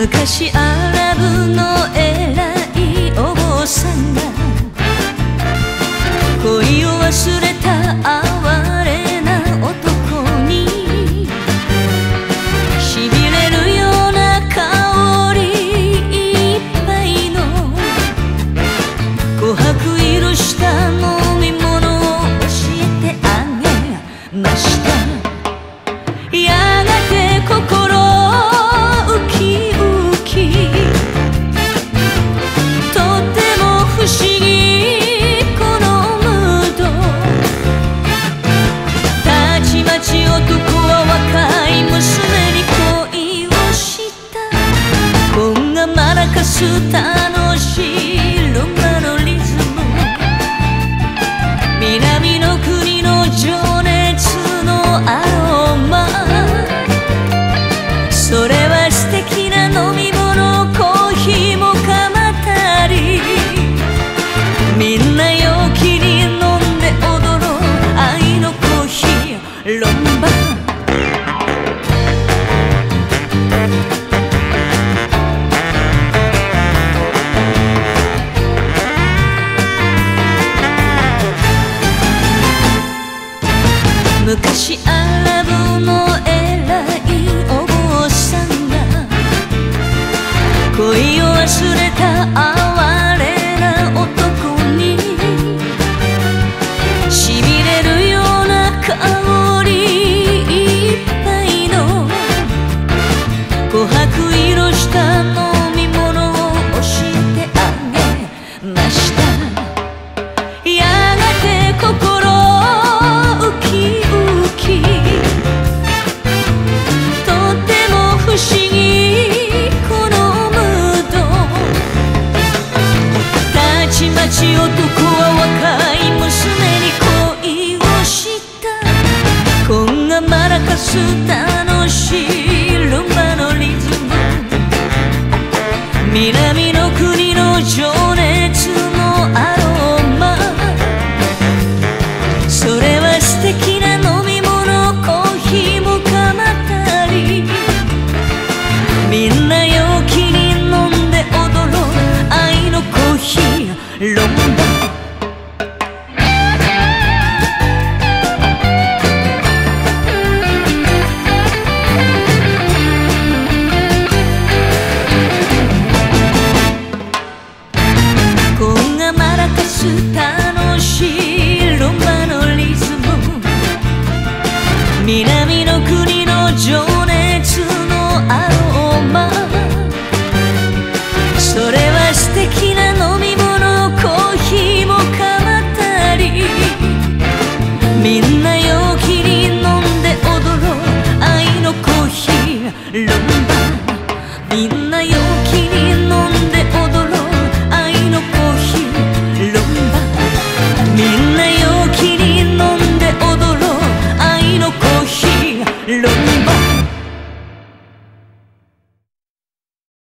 昔アラブの偉いお坊さんが恋を忘れ昔アラブの偉いお坊さんが恋を忘れた哀ス楽しいルンバのリズム南の国の情熱のアロマそれは素敵な飲み物コーヒーもかまったりみんな陽気に飲んで踊ろう愛のコーヒーロンバこんがマラカス楽しいロンのリズム。南の国の情熱のアロ